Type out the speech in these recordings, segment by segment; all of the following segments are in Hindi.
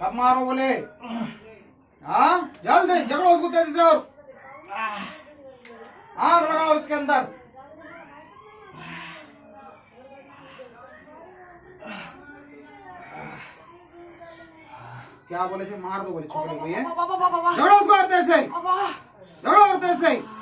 कब मारो बोले? हाँ? जल्दी झगड़ो उसको तेज़ी से और। आग लगाओ उसके अंदर। क्या बोले थे? मार दो बोले छोकरे को ये। उसको और तेज से। झगड़ो और तेज से।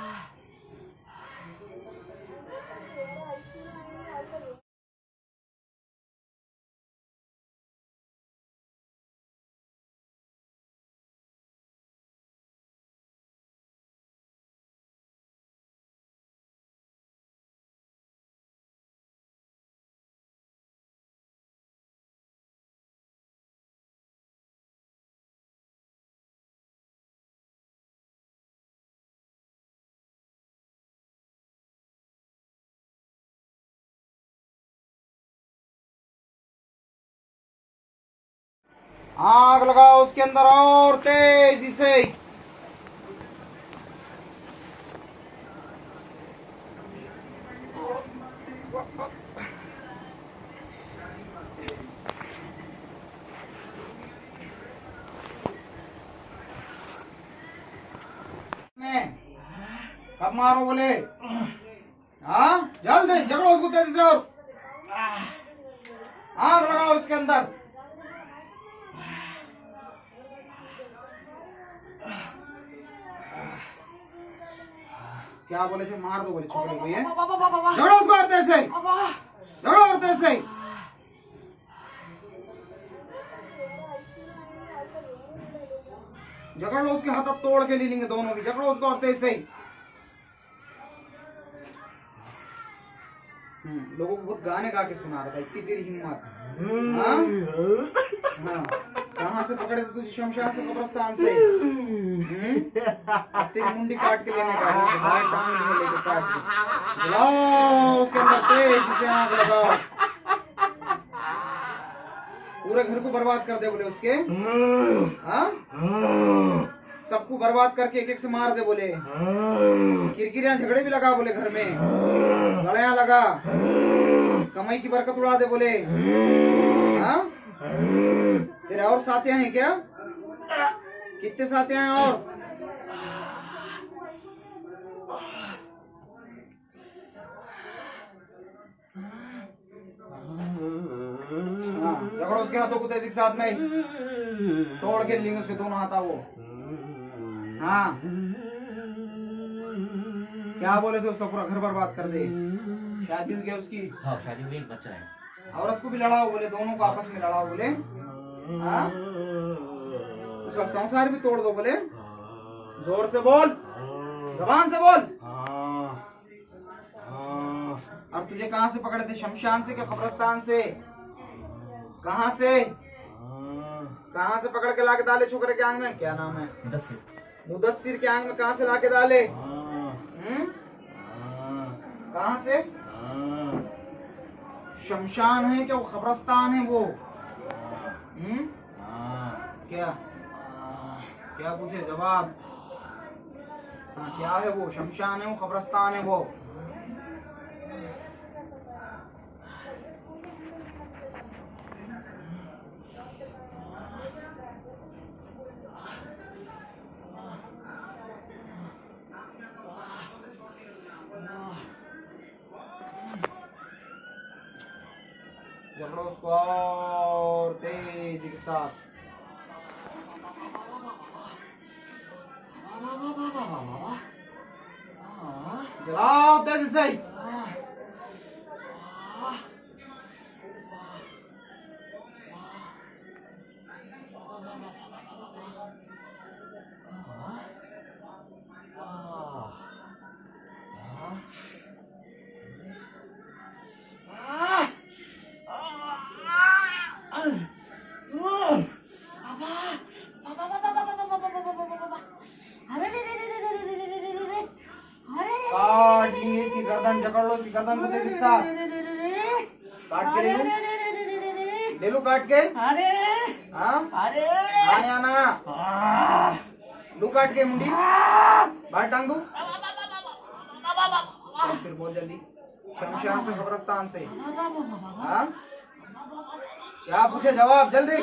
आग लगाओ उसके अंदर और तेज़ी से कब मारो बोले? हाँ जल्दी झगड़ो उसको तेज़ी से और। आग लगाओ उसके अंदर। क्या बोले थे मार दो बोले छोकरे को ये। झगड़ो उसको और तेज से झगड़ो और तेज से। झगड़ लो उसके हाथ तोड़ के ले लेंगे दोनों भी। झगड़ो उसको और तेज से। हम्म, लोगों को बहुत गाने गा के सुना रहा था इतनी तेरी हिम्मत। हाँ? कहाँ से पकड़े थे तुझे शमशान से कब्रस्तान से? हम्म? तेरी मुंडी काट के लेने का बाहर टांग लिए लेके काट के। जलाओ उसके अंदर तेज से आग लगाओ। पूरे घर को बर्बाद कर दे बोले उसके। हाँ? सबको बर्बाद करके एक एक से मार दे बोले। किरकिरिया झगड़े भी लगा बोले घर में। लड़ाया लगा। कमाई की बरकत उड़ा दे बोले। हाँ? तेरे और साथियाँ हैं क्या? कितने साथियाँ हैं और? हाँ उसके हाथों को तेज़ी के साथ में। तोड़ के लेंगे उसके दोनों हाथा वो। हाँ। क्या बोले थे उसका पूरा घर बर्बाद कर दे? शादी हो गया उसकी। हाँ शादी हो गई बच्चा है। औरत को भी लड़ाओ बोले दोनों को आपस में लड़ाओ बोले। हाँ? उसका संसार भी तोड़ दो बोले। ज़ोर से बोल। जबान से बोल। और तुझे कहाँ से पकड़े थे? शमशान से क्या कब्रस्तान से? कहाँ से? कहाँ से पकड़ के लाके डाले छोकरे के आंग में? क्या नाम है? दस मुदस्सिर के आंग में कहाँ से लाके डाले? हम्म? कहाँ से? शमशान है क्या वो कब्रस्तान है वो? हम्म? क्या? क्या पूछे? जवाब। हाँ, क्या है वो? शमशान है वो? खबरस्तान है वो? झगड़ो उसको और तेज़ी के साथ जलाओ तेज़ी से काट के मुंडी। बाहर टांगू। फिर बहुत जल्दी। शमशान से, कब्रस्तान से। हाँ? क्या पूछे? जवाब, जल्दी।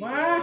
Mah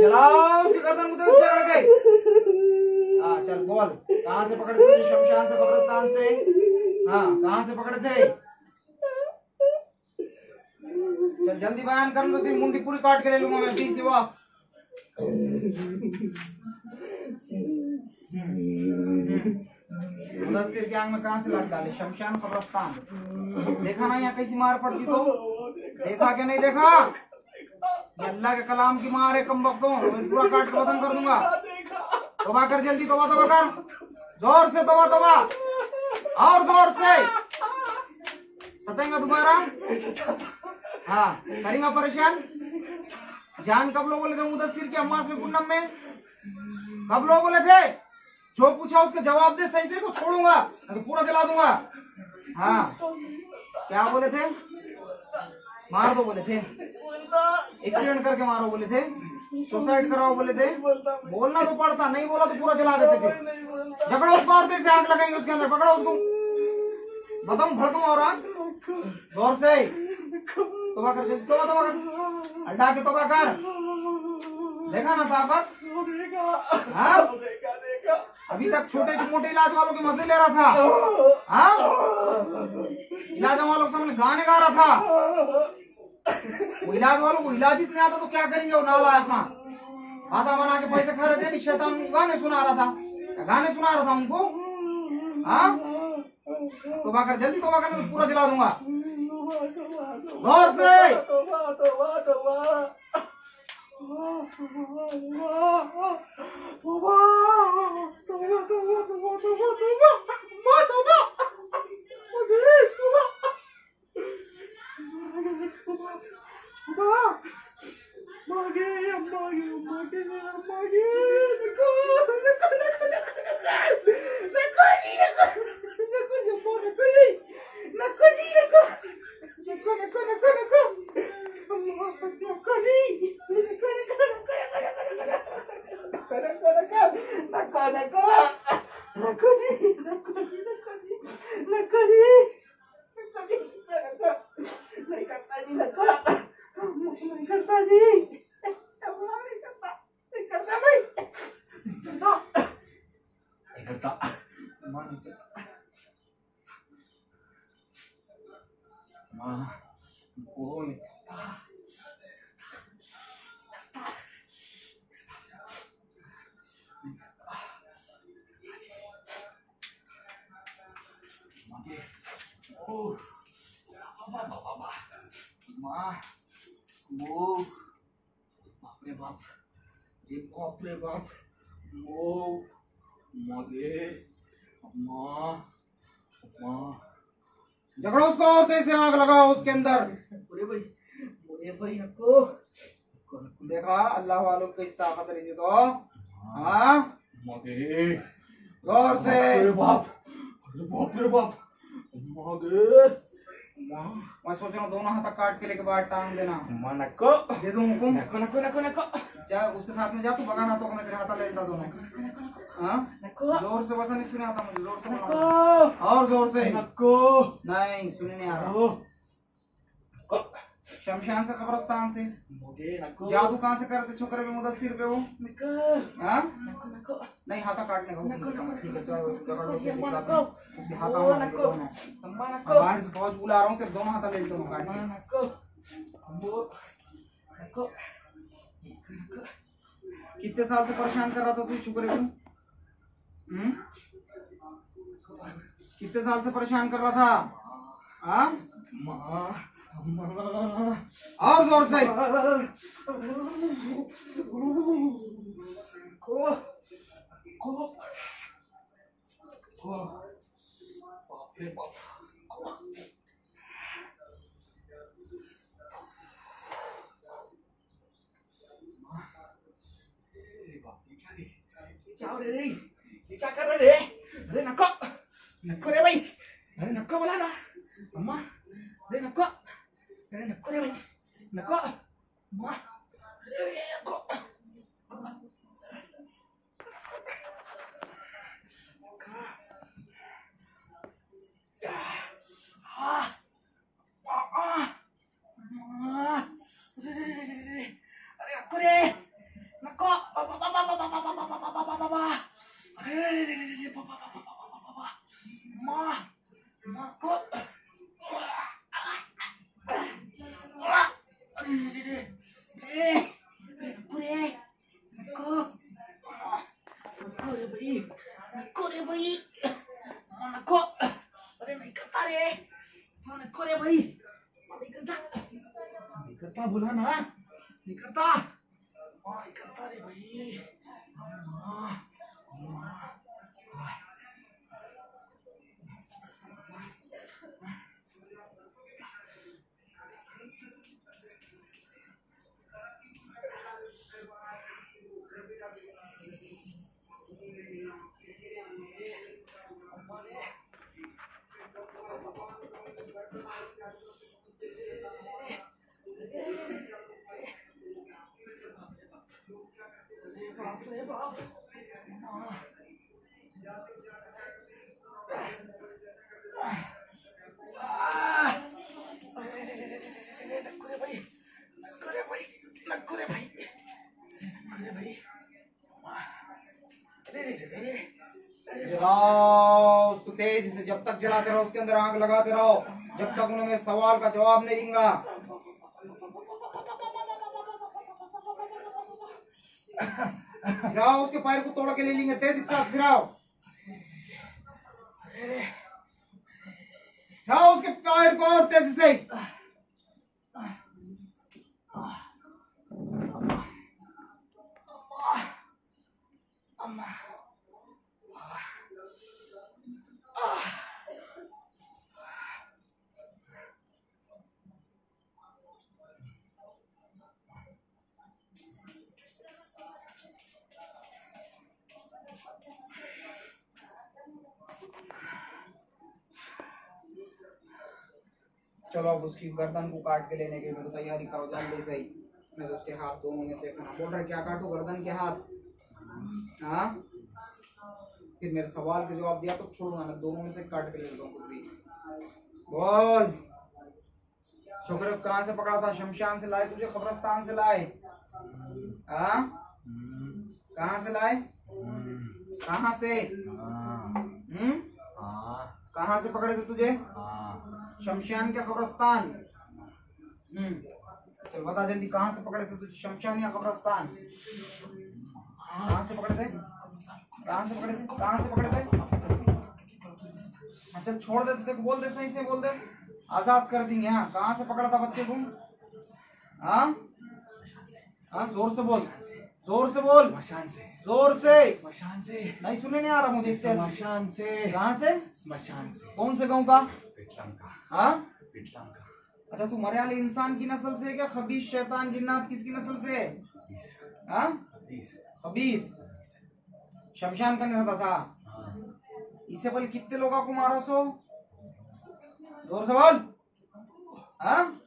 जलाओ गर्दन मुझे उससे अड़ गई हाँ चल बोल कहाँ से पकड़े थे शमशान से कब्रिस्तान से हाँ कहाँ से पकड़े थे चल जल्दी बयान कर लो तेरी मुंडी पूरी काट के ले लूँगा मैं, बीस सिवा मुदस्सिर में कहाँ से लग डाले? शमशान कब्रिस्तान। देखा ना यहाँ कैसी मार पड़ती तो? देखा क्या नहीं देखा? अल्लाह के कलाम की मार है, कम पूरा काट के वज़न कर दूँगा। तोबा कर जल्दी, तोबा तोबा कर। ज़ोर से, तोबा तोबा। और ज़ोर से। सतेंगे दोबारा? हाँ करीमा परेशान जान कब लोग बोले थे मुदस्सिर के अम्मास में पूनम में? कब लोग बोले थे? जो पूछा उसके जवाब दे, सही से तो छोड़ूँगा तो पूरा जला दूँगा। हाँ क्या बोले थे? मार दो बोले थे। एक्सीडेंट करके मारो बोले थे। सुसाइड कराओ बोले थे। बोलना तो पड़ता, नहीं बोला तो पूरा जला देते फिर। झगड़ो उसको और से आग लगाएँगे उसके अंदर, पकड़ो उसको। बदम भड़कम और आग। ज़ोर से। तोबा कर, तोबा तोबा कर। अल्लाह के तोबा कर। देखा ना ताकत? हाँ? अभी तक छोटे मोटे इलाज वालों के मज़े ले रहा था। हाँ? इलाज वालों के सामने गाने गा रहा था। वो इलाज वालों को इलाज इतने आता तो क्या करेंगे? वो नाला अपना। आधा बना के पैसे खा रहे थे शैतान गाने सुना रहा था। गाने सुना रहा था उनको? हाँ? तोबा कर, जल्दी तो पूरा जला दूँगा। Norsi! Nakujirako! ज़ोर से नहीं बाप। वो मगे माँ माँ झगड़ो उसको और तेज से आग लगाओ उसके अंदर। अरे भाई अरे भाई नको देखा अल्लाह वालों को ताकत रही थी तो। हाँ। मगे। गौर से। बाप अरे बाप बाप। मगे माँ मैं सोच रहा हूँ दोनों हाथ काट के लेके बाहर टांग देना। मनको नको दे दो हुकुम? नको नको नको नको जा उसके साथ में जा तू बगा हाथों को मैं तेरे हाथा ले लेता दोनों। हाँ? ज़ोर से बसा नहीं सुने आता मुझे ज़ोर से नको और ज़ोर से। नको नहीं सुने नहीं आ रहा। शमशान से कब्रस्तान से। जादू कहाँ से करते? छोकरे पे मुदस्सिर पे वो। हाँ? नहीं हाथा काटने का उसके हाथा बाहर से फौज बुला रहा हूँ तेरे दोनों हाथा ले लेता हूँ कितने साल से परेशान कर रहा था तू शुक्र को हम्म? कितने साल से परेशान कर रहा था? हाँ? और ज़ोर से। को को को रे? अरे नको नको रे भाई, अरे नको बोला ना अम्मा, अरे नको अरे नको रे भाई नको अम्मा अरे नको Ah! Ah! Ah! Ah! अरे नको रे नको बाबा बाबा बाबा बाबा बाबा बाबा बाबा अरे उसको तेज़ी से जब तक जलाते रहो, उसके अंदर आग लगाते रहो, जब तक उन्हें सवाल का जवाब नहीं दूँगा। फिराओ, उसके पैर को तोड़ के ले लेंगे, तेज़ी के साथ फिराओ। फिराओ उसके पैर को और तेज़ी से। अम्मा। चलो अब उसकी गर्दन को काट के लेने की मेरे को तैयारी करो जल्दी से ही मैं तो उसके हाथ दोनों में से खाना बोल रहा क्या काटो गर्दन के हाथ? हाँ? फिर मेरे सवाल का जवाब दिया तो छोड़ूँगा मैं दोनों में से काट के ले लूँगा कुछ भी। बोल। छोकरे कहाँ से पकड़ा था? शमशान से लाए? तुझे कब्रस्तान से लाए? हाँ? कहाँ से लाए? कहाँ से? हम्म? कहाँ से पकड़े थे तुझे? शमशान के कब्रस्तान। हम्म चल बता जल्दी कहाँ से पकड़े थे तुझे? शमशान या कब्रस्तान? कहाँ से पकड़े थे? कहाँ से पकड़े थे? कहाँ से पकड़े थे? अच्छा छोड़ दे तेरे को बोल दे सही से बोल दे। आज़ाद कर देंगे हाँ कहाँ से पकड़ा था बच्चे को हाँ? हाँ ज़ोर से बोल ज़ोर से बोल। स्मशान से। ज़ोर से। स्मशान से। नहीं सुने नहीं आ रहा मुझे इससे। स्मशान से। कहाँ से? स्मशान से। कौन से गाँव का? हाँ? का अच्छा तू मरे वाले इंसान की नस्ल से है क्या? खबीस शैतान जिन्नात किसकी नस्ल से है? बीस हाँ? खबीस। शमशान करने रहता था। हाँ। इससे पहले कितने लोगों को मारा सो? ज़ोर से बोल। हाँ?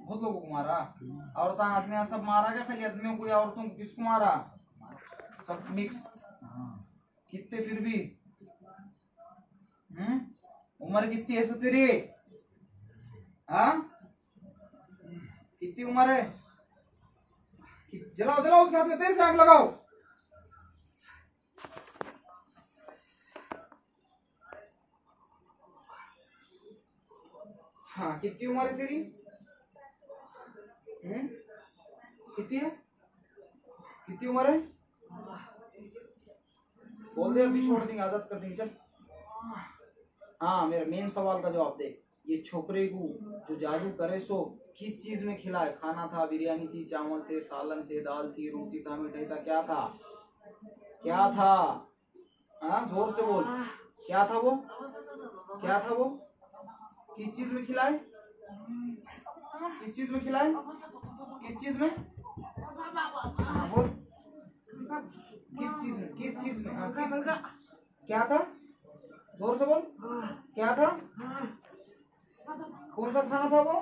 बहुत लोगों को मारा। औरतें आदमी सब मारा क्या? खाली आदमियों को या औरतों को किसको मारा? सब मिक्स। कितने फिर भी? हम्म? उम्र कितनी है सो तेरी हाँ? कितनी उम्र है? जलाओ जलाओ उसके हाथ में, तेज आग लगाओ। हाँ कितनी उम्र है तेरी? हम्म? कितनी है? कितनी उम्र है? बोल दे, अभी छोड़ देंगे, आदत कर देंगे, चल। हाँ मेरा मेन सवाल का जवाब दे ये छोकरे को जो जादू करे सो किस चीज़ में खिलाए? खाना था बिरयानी थी चावल थे सालन थे दाल थी रोटी था मिठाई था क्या था? क्या था? हाँ ज़ोर से बोल। क्या था वो? क्या था वो? किस चीज़ में खिलाए? किस चीज़ में खिलाए? किस चीज़ में? हाँ, बोल। किस चीज़ में? किस चीज़ में? हाँ, क्या था? ज़ोर से बोल। क्या था? कौन सा खाना था वो?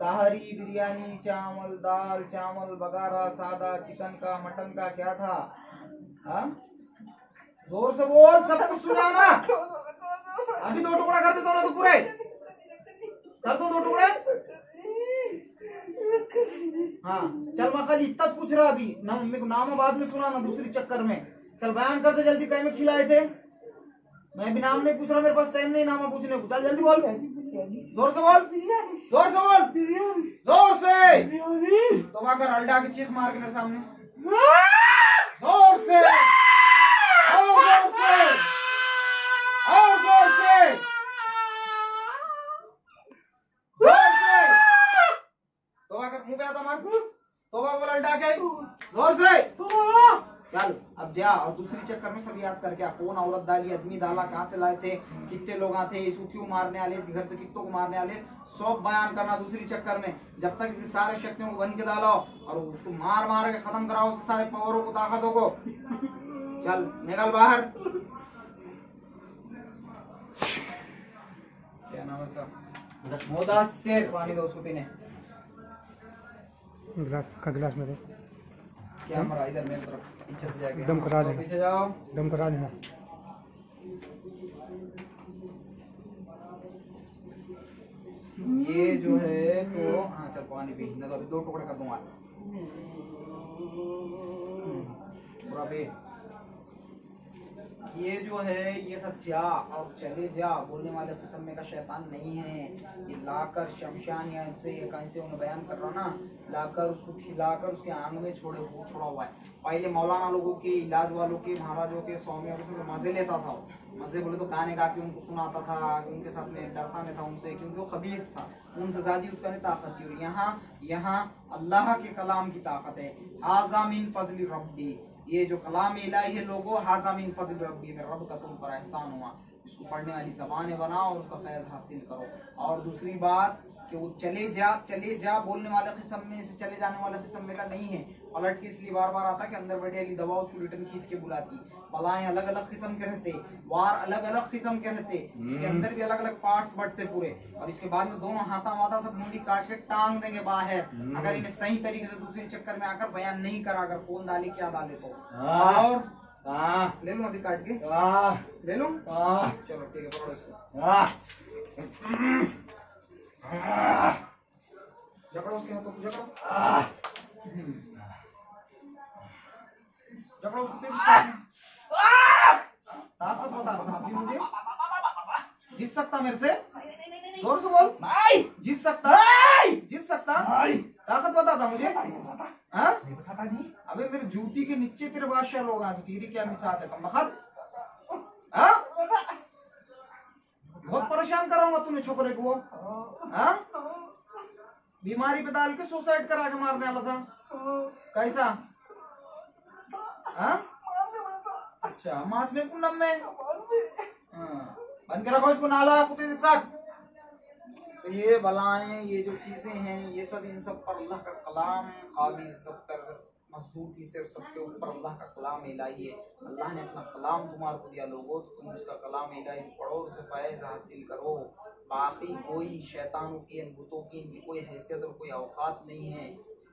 ताहरी बिरयानी, चावल, दाल, चावल बगारा सादा चिकन का, मटन का, क्या था? हाँ? ज़ोर से बोल, सब कुछ सुना ना। अभी दो टुकड़ा कर देता ना तो पूरे। कर दो दो टुकड़े। हाँ चल मैं खाली इतना पूछ रहा अभी। ना नाम बाद में सुना ना दूसरी चक्कर में। चल, बयान कर दे जल्दी, कहीं में खिलाए थे। मैं भी नाम नहीं पूछ रहा, मेरे पास टाइम नहीं, नाम पूछने को। चल, जल्दी बोल। ज़ोर से बोल। ज़ोर से बोल। ज़ोर से। तो अगर अल्डा की चीख मार के मेरे सामने। ज़ोर से। तोबा कर अल्डा के। ज़ोर से। चल, अब जा, और दूसरी चक्कर में सब याद करके कौन औरत डाली आदमी डाला कहाँ से लाए थे, कितने लोग आते इसको क्यों मारने वाले इसके घर से कितनों को मारने वाले सब बयान करना दूसरी चक्कर में। जब तक इसकी सारे शक्तियों को बन के डालो, और उसको मार मार के खत्म कराओ, उसके सारे पावरों को, ताकतों को। चल, निकल बाहर। क्या नाम है उसका? मुदासिर पानी दो उसको पीने। गिलास का गिलास में क्या इधर मेरी तरफ़ पीछे से जाके। दम करा लेना। पीछे जाओ। दम करा लेना। ये जो है तो हाँ चल पानी पी। ना तो अभी दो टुकड़े कर दूँगा। पूरा पी ये जो है, ये सब जा और चले जा, बोलने वाले किस्म का शैतान नहीं है। ये लाकर शमशान या से ये कहीं से उन्हें बयान कर रहा ना, लाकर उसको खिलाकर उसके आंग में छोड़े, वो छोड़ा हुआ है। पहले मौलाना लोगों के, इलाज वालों के, महाराजों के स्वामियों के सब मज़े लेता था मज़े बोले तो गाने गा के उनको सुनाता था, उनके साथ में डरता नहीं था उनसे, क्योंकि वो खबीस था। उनसे ज़्यादा उसका नहीं ताकत थी। और यहाँ यहाँ अल्लाह के कलाम की ताकत है। हाजामिन फजल रब्बी। ये जो कलाम इलाही है लोगो हाजामिन फजल रबी में रब का तुम पर एहसान हुआ। इसको पढ़ने वाली जबान बनाओ और उसका फैज हासिल करो। और दूसरी बात कि वो चले जा चले जा बोलने वाले किस्म में से चले जाने वाले किस्म में का नहीं है। पलट के इसलिए बार बार आता कि अंदर बैठे वाली दवा उसको रिटर्न खींच के बुलाती। पलाएँ अलग अलग किस्म के रहते वार अलग अलग किस्म के रहते। उसके अंदर भी अलग अलग पार्ट्स बढ़ते पूरे। और इसके बाद में दोनों हाथा माथा सब मुंडी काट के टांग देंगे बाहर। अगर इन्हें सही तरीके से दूसरे चक्कर में आकर बयान नहीं करा अगर कौन डाले क्या डाले तो। और ले लो अभी काट के? ले लो? चलो ठीक है पकड़ो इसको। जकड़ो उसके हाथों को जकड़ो। जकड़ो उसको। ताकत बता रहा अभी मुझे जीत सकता मेरे से ज़ोर से बोल जीत सकता जीत सकता ताकत बता था मुझे हाँ जी अबे मेरे जूती के नीचे तेरे बादशाह लोग आ तेरी क्या मिसाल है कम हाँ बहुत परेशान कराऊँगा तुम्हें छोकरे को हाँ? बीमारी पे डाल के सुसाइड करा के मारने वाला था। कैसा? हाँ? अच्छा मांस में पूनम में? हाँ, बंद के रखो इसको नाला कुत्ते के साथ। तो ये बलाएँ ये जो चीज़ें हैं ये सब इन सब पर अल्लाह का कलाम काबिल सब पर मजबूती से सबके ऊपर अल्लाह का कलाम इलाही है। अल्लाह ने अपना कलाम तुम्हारे को दिया, लोगों तो तुम उसका कलाम इलाही पढ़ो, उसे फैज हासिल करो। बाकी कोई शैतानों की इन बुतों की इनकी कोई हैसियत और कोई अवकात नहीं है,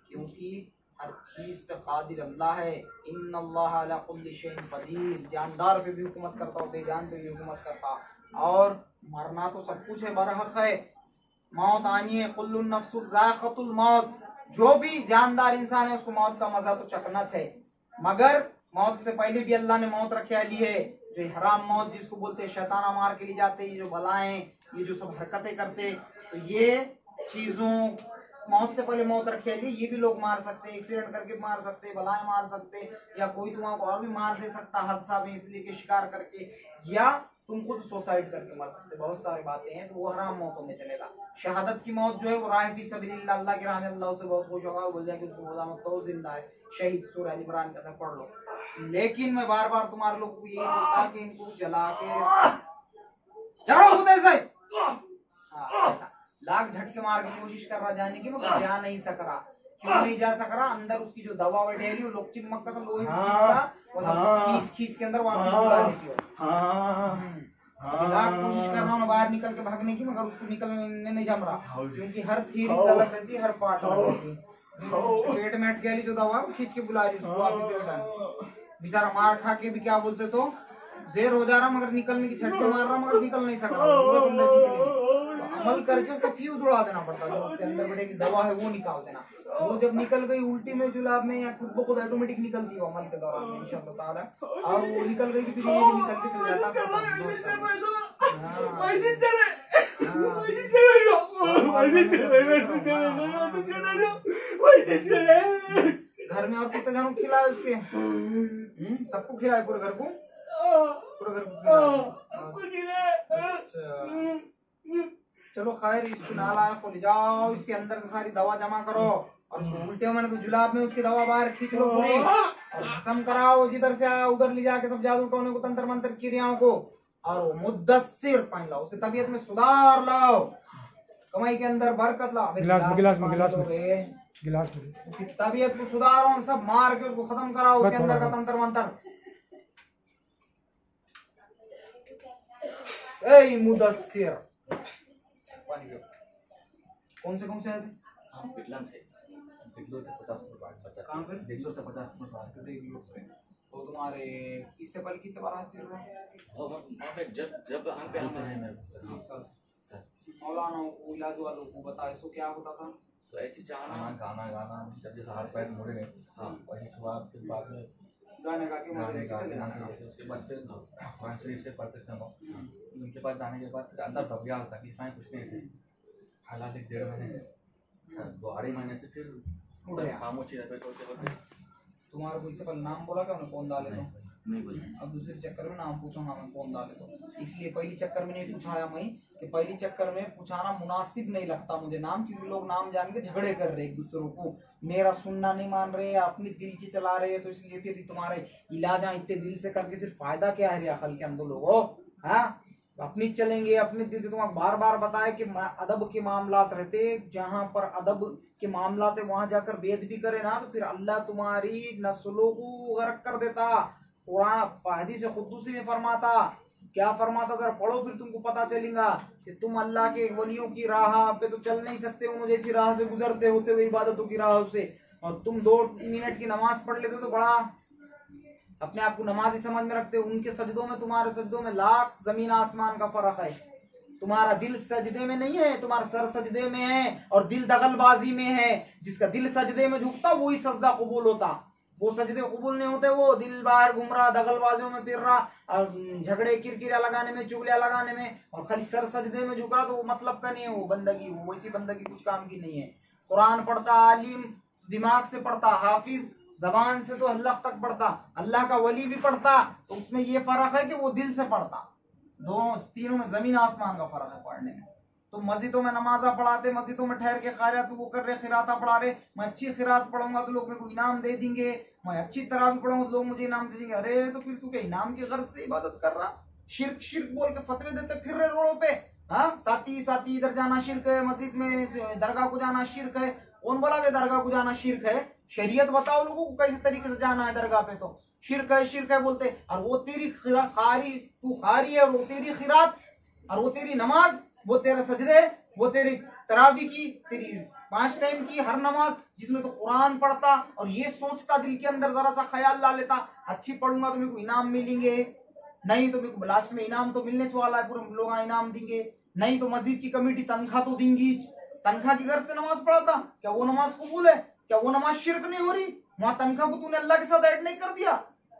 क्योंकि हर चीज़ पे कादिर अल्लाह है। इन अल्लाह अला कुल्ली शैइन कदीर। जानदार पे भी हुकूमत करता और बेजान पे भी हुकूमत करता। और मरना तो सब कुछ है, बरहक है। मौत आनी है, कुल्लुन नफ्सुल जाक़तुल मौत। जो भी जानदार इंसान है, उसको मौत का मज़ा तो चकना चाहिए मगर मौत से पहले भी अल्लाह ने मौत रखे ली है। जो हराम मौत जिसको बोलते हैं, शैताना मार के लिए जाते ये जो बलाएँ, ये जो सब हरकतें करते तो ये चीज़ों, मौत से पहले मौत रखे ली, ये भी लोग मार सकते एक्सीडेंट करके मार सकते बलाएँ मार सकते या कोई तुम्हारा और भी मार दे सकता हादसा में, इसलिए के शिकार करके, या तुम खुद सुसाइड करके मर सकते बहुत सारी बातें हैं तो वो हराम मौतों में चलेगा। शहादत की मौत जो है वो राह फ़ी सबीलिल्लाह अल्लाह की राह में अल्लाह से बहुत खुश होगा बोल जाएगा उसको खुदा मत करो ज़िंदा है। शहीद सूरह इमरान के अंदर पढ़ लो। लेकिन मैं बार बार तुम्हारे लोग को यही बोलता कि इनको जला के से हाँ, लाख झटके मार की कोशिश कर रहा जाने की मगर जा नहीं सक रहा। क्यों नहीं जा सक रहा? अंदर उसकी जो दवा बैठेली वो लोग चिमक का सब लोही हाँ, हाँ। खींच खींच के अंदर वापस। बुला हो। हाँ लाख कोशिश कर रहा हूँ बाहर निकल के भागने की मगर उसको निकलने नहीं जम रहा। क्योंकि हर थीरी हाँ। अलग रहती है हर पार्ट अलग। रहती पेट में अटक जो दवा है, खींच के बुला रही उसको वापस बेचारा मार खा के भी क्या बोलते तो जेर हो जा रहा मगर निकलने की झटके मार रहा मगर निकल नहीं सक रहा। बस अंदर खींच गई तो अमल करके उसका फ्यूज उड़ा देना पड़ता है जो उसके अंदर बैठे की दवा है वो निकाल देना। वो जब निकल गई उल्टी में जुलाब में या खुद ब खुद ऑटोमेटिक निकलती है वो अमल के दौरान में इंशाल्लाह ताला। और वो निकल गई कि फिर ये भी निकल के चल जाता है। हाँ। घर में और कितने जनों खिलाए उसके? हम्म, सबको खिलाए पूरे घर को? पूरे घर को खिलाए। अच्छा। चलो खैर इसको नाला को ले जाओ इसके अंदर से सारी दवा जमा करो। और उसको उल्टे मैंने तो जुलाब में उसकी दवा बाहर खींच लो पूरी। और कराओ जिधर से आया उधर ले जाके सब जादू टोने को तंत्र मंत्र क्रियाओं को। और वो मुद्दस्सिर पहन लाओ उसकी तबीयत में सुधार लाओ। कमाई के अंदर बरकत लाओ। गिलास में, गिलास में, गिलास में। गिलास में। उसकी तबीयत को सुधारो सब मार के उसको खत्म कराओ उसके अंदर का तंत्र मंत्र ए मुदस्सिर। पानी कौन से कौन से आए थे? हम विकलांग से। दिगलो से पचास फुट बाहर पचास कहाँ पे? दिगलो से पचास फुट बाहर दिगलो से तो तुम्हारे इससे पहले कितने बार हुए? और वहाँ वहाँ जब जब यहाँ पे हम हैं मैं सर। सर। मौलाना को इलाज वालों को बताए सो क्या होता था? तो ऐसी चाहना गाना गाना गाना। जब जैसे हाथ पैर मुड़े गए हाँ। वही सुबह फिर बाद में गाने गा के मज़े लेके चले जाना उसके बाद फिर कुरान शरीफ से पढ़ते थे हम। उनके पास जाने के बाद अंदर दब गया तकलीफें कुछ नहीं थी हालात एक डेढ़ महीने से दो अढ़ाई महीने से फिर उड़ गया खामोशी रहते होते होते तुम्हारे को इससे पहले नाम बोला क्या कौन डाले तो? नहीं बोली। अब दूसरे चक्कर में नाम पूछो हाँ मैं कौन डाले तो। इसलिए पहली चक्कर में नहीं पूछाया मैं कि पहली चक्कर में पूछाना मुनासिब नहीं लगता मुझे नाम क्योंकि लोग नाम जान के झगड़े कर रहे एक दूसरों को। मेरा सुनना नहीं मान रहे अपने दिल की चला रहे तो इसलिए फिर तुम्हारे इलाज इतने दिल से करके फिर फ़ायदा क्या है रे अकल के अंदर लोगों? हाँ? अपनी चलेंगे, अपने दिल से तुम्हें बार बार बताया कि अदब के मामला रहते जहाँ पर अदब के मामला वहाँ जाकर वेद भी करे ना तो फिर अल्लाह तुम्हारी नस्लों को गर्क कर देता। फायदी से खुदूसी में फरमाता। क्या फरमाता? जरा पढ़ो, फिर तुमको पता चलेगा कि तुम अल्लाह के वलियों की राह पे तो चल नहीं सकते उन जैसी राह से गुजरते होते हुए इबादतों की राह से। और तुम दो मिनट की नमाज़ पढ़ लेते तो बड़ा अपने आप को नमाजी समझ में रखते हो, उनके सजदों में, तुम्हारे सजदों में लाख ज़मीन आसमान का फ़र्क है। तुम्हारा दिल सजदे में नहीं है, तुम्हारा सर सजदे में है और दिल दगलबाजी में है। जिसका दिल सजदे में झुकता, वही सजदा कबूल होता। वो सजदे कबूल नहीं होते, वो दिल बाहर घूम रहा दगलबाजियों में फिर रहा, और झगड़े किरकिरा लगाने में, चुगलिया लगाने में, और खाली सर सजदे में झुक रहा तो वो मतलब का नहीं है वो बंदगी, वो वैसी बंदगी कुछ काम की नहीं है। कुरान पढ़ता, आलिम दिमाग से पढ़ता, हाफिज जबान से तो अल्लाह तक पढ़ता, अल्लाह का वली भी पढ़ता तो उसमें ये फ़र्क है कि वो दिल से पढ़ता। दोनों तीनों में ज़मीन आसमान का फ़र्क है पढ़ने में। तो मस्जिदों में नमाजा पढ़ाते, मस्जिदों में ठहर के खा रहे तू वो कर रहे, खिराता पढ़ा रहे, मैं अच्छी खिरात पढ़ूँगा तो लोग मेरे को इनाम दे देंगे, मैं अच्छी तरह भी पढ़ूँगा तो लोग मुझे इनाम दे देंगे। अरे तो फिर तू क्या इनाम की गर्ज से इबादत कर रहा? शिरक शिरक बोल के फतवे देते फिर रहे रोडों पे। हाँ साथी साथी, इधर जाना शिरक है, मस्जिद में, दरगाह को जाना शिरक है। कौन बोला वे दरगाह को जाना शिरक है? शरीयत बताओ लोगों को कैसे तरीके से जाना है दरगाह पे तो। शिरक है शिरक है बोलते और वो तेरी खिरा- तू खारी है और वो तेरी खिरात, और वो तेरी नमाज़, वो तेरे सजदे, वो तेरी तरावी की, तेरी पाँच टाइम की हर नमाज़ जिसमें तो कुरान पढ़ता और ये सोचता दिल के अंदर जरा सा ख्याल ला लेता, अच्छी पढ़ूँगा तो मेरे को इनाम मिलेंगे। नहीं तो मेरे को लास्ट में इनाम तो मिलने वाला है, पूरे लोग इनाम देंगे। नहीं तो मस्जिद की कमेटी तनख्वाह तो देंगी तनख्वाह की घर से नमाज़ पढ़ाता, क्या वो नमाज़ कबूल है? क्या वो नमाज़ शिरक नहीं हो रही? वहाँ तनख्वाह को तूने अल्लाह के साथ ऐड नहीं कर दिया?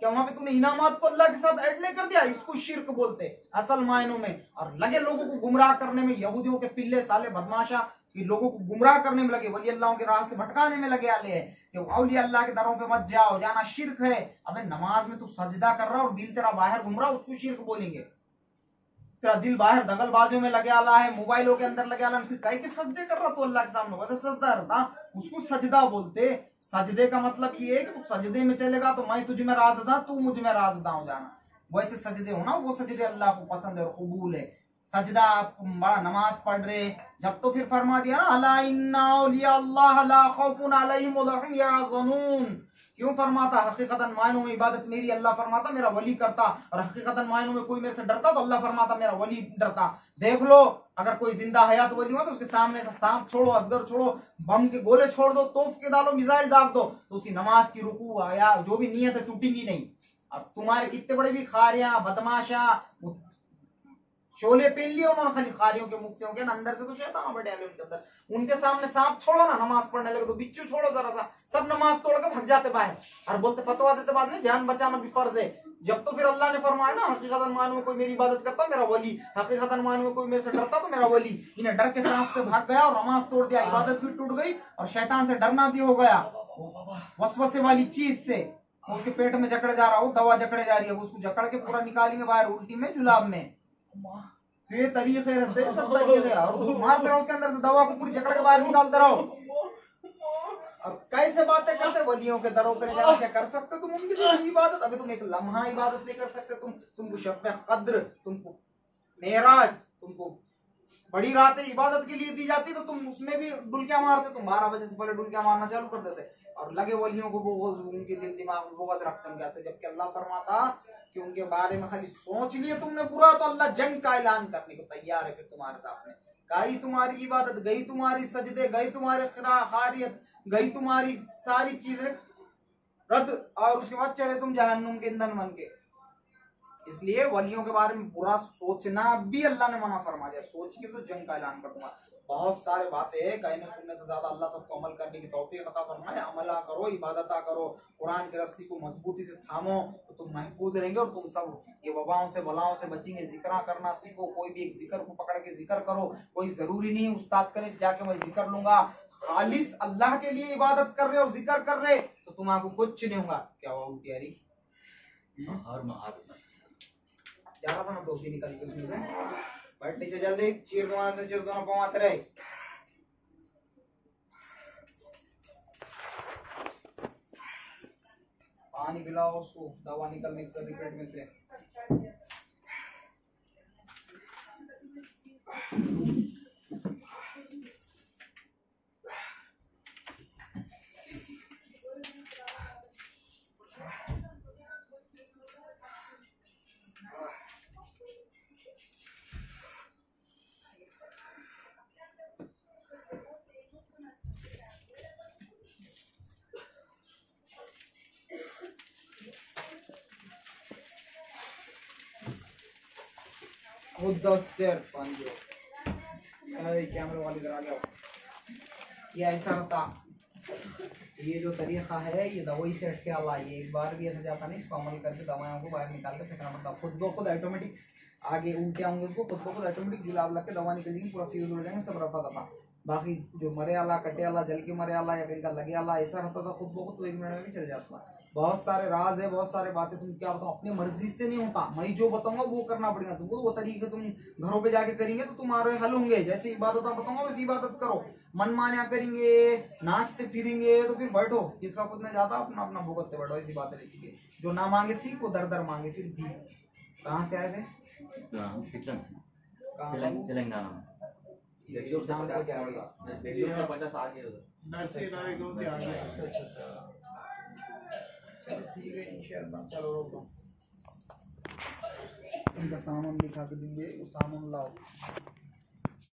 क्या वहाँ पे तूने इनामात को अल्लाह के साथ ऐड नहीं कर दिया? इसको शिरक बोलते असल मायनों में। और लगे लोगों को गुमराह करने में, यहूदियों के पिल्ले साले बदमाशा, कि लोगों को गुमराह करने में लगे वली अल्लाह के राह से भटकाने में लगे आले है, कि अलिया अल्लाह के दरों पे मत जाओ, जाना शिरक है। अबे नमाज़ में तू सजदा कर रहा और दिल तेरा बाहर घूम रहा उसको शिरक बोलेंगे। तेरा दिल बाहर दगलबाजियों में लगे आला है, मोबाइलों के अंदर लगे आला फिर कई के सजदे कर रहा तो अल्लाह के सामने? वैसे सजदा रहता उसको सजदा बोलते। सजदे का मतलब ये है कि तू सजदे में चलेगा तो मैं तुझ में राजदा, तू मुझमें राजदा हो जाना। वैसे सजदे हो ना, वो सजदे अल्लाह को पसंद है और कबूल है। सजदा, आप बड़ा नमाज़ पढ़ रहे, जब तो फिर फरमा दिया ना, अला इन्ना अल्लाह, ला खौफुन अलैहिम वला हुम यहज़नून क्यों फरमाता? हकीकतन मायनों में इबादत मेरी, अल्लाह फरमाता, मेरा वली करता। और हकीकतन मायनों में कोई मेरे से डरता तो अल्लाह फरमाता, मेरा वली डरता। देख लो, अगर कोई ज़िंदा हयात वली हो तो उसके सामने से सांप छोड़ो, अजगर छोड़ो, बम के गोले छोड़ दो, तोफ के डालो मिसाइल दाग दो तो उसकी नमाज़ की रुकू, आया, जो भी नीयत है, टूटेगी नहीं। और तुम्हारे कितने बड़े भी खारियाँ, बदमाशा शोले पहन लिए उन्होंने, खाली खारियों के मुफ्तियों के अंदर से तो शैतान बैठे आले उनके अंदर। उनके सामने सांप छोड़ो ना, नमाज़ पढ़ने लगे तो बिच्छू छोड़ो जरा सा। सब नमाज़ तोड़ के भाग जाते बाहर। और बोलते, फतवा देते बाद में, जान बचाना भी फ़र्ज़ है। जब तो फिर अल्लाह ने फरमाया ना, हकीकतन में कोई मेरी इबादत करता, मेरा वली। हकीकतन मानो में कोई मेरे से डरता तो मेरा वली। इन्हें डर के सांप से भाग गया और नमाज़ तोड़ दिया, इबादत भी टूट गई और शैतान से डरना भी हो गया। वसवसे वाली चीज़ से। उसके पेट में जकड़े जा रहा हो दवा जकड़े जा रही है उसको जकड़ के पूरा निकालेंगे बाहर, उल्टी में, जुलाब में। ये तरीके रहते हैं, सब तरीके हैं और मारते रहो उसके अंदर से, दवा को पूरी जकड़ के बाहर निकालते रहो। अब कैसे बातें करते वलियों के दरों पे जाना क्या कर सकते तुम? उनकी तो इबादत अभी तुम एक लम्हा इबादत नहीं कर सकते। तुम, तुमको शब कद्र, तुमको मेराज, तुमको बड़ी रातें इबादत के लिए दी जाती तो तुम उसमें भी डुलकिया मारते। तुम बारह बजे से पहले डुलकियाँ मारना चालू कर देते। और लगे वलियों को वो वो उनके दिल, दिमाग में बोगस रखते जबकि अल्लाह फरमाता कि उनके बारे में खाली सोच लिए तुमने बुरा तो अल्लाह जंग का ऐलान करने को तैयार है फिर तुम्हारे साथ में गई तुम्हारी इबादत, गई तुम्हारी सजदे, गई तुम्हारे खिरा- खारियत, गई तुम्हारी सारी चीज़ें, रद्द, और उसके बाद चले तुम जहन्नुम के ईंधन बन के। इसलिए वलियों के बारे में बुरा सोचना भी अल्लाह ने मना फरमा दिया। सोच के तो जंग का ऐलान कर दूँगा। बहुत सारे बातें हैं कहने सुनने से ज़्यादा अल्लाह सबको अमल करने की तौफीक अता फरमाए अमला करो इबादता करो कुरान की रस्सी को मजबूती से थामो तो तुम महफूज रहेंगे और तुम सब ये वबाओं से बलाओं से बचेंगे। ज़िक्र करना सीखो कोई भी एक ज़िक्र को पकड़ के ज़िक्र करो कोई ज़रूरी नहीं उस्ताद करे जाके मैं ज़िक्र लूँगा। खालिश अल्लाह के लिए इबादत कर रहे और ज़िक्र कर रहे तो तुम्हारा कुछ नहीं होगा। क्या हुआ उल्टी यारी? हर महार जा रहा था ना दोस्ती निकल के उसमें से? बैठ नीचे जल्दी, चीर दो तो चीर दोनों आते रहे। पानी पिलाओ उसको, दवा निकलने की पेट में से। कैमरे वाले इधर आ जाओ। ये ऐसा रहता ये जो तरीका है, ये दवाई से ये एक बार भी ऐसा जाता नहीं इसको अमल करके दवाइयों को बाहर निकाल के फेंकना पड़ता। खुद ब खुद ऑटोमेटिक आगे उल्टे आऊँगे उसको, खुद ब खुद ऑटोमेटिक लग के दवा निकल पूरा फ्यूज उड़ जाएँगे, सब रफा दफ़ा। बाकी जो मरे आला, कटे आला, जल के मरे आला या कहीं का लगे आला, ऐसा रहता था, खुद ब खुद तो एक मिनट में भी चल जाता। बहुत सारे राज है बहुत सारे बातें तुम क्या बताओ अपनी मर्ज़ी से नहीं होता। मैं जो बताऊँगा वो करना पड़ेगा तुमको। वो तरीके तुम घरों पे जाके करेंगे तो तुम्हारे हल होंगे। जैसे इबादत आप बताऊँगा वैसी इबादत करो। मन मान्या करेंगे नाचते फिरेंगे तो फिर बैठो। किसका खुद नहीं जाता अपना अपना भुगतते बैठो ऐसी बात रहती है। जो ना मांगे सीख वो दर दर मांगे फिर भी। कहाँ से आए थे? किचन से। कहाँ? तेलंग- तेलंगाना। पचास चलो रोको इनका सामान दिखा के देंगे वो सामान लाओ।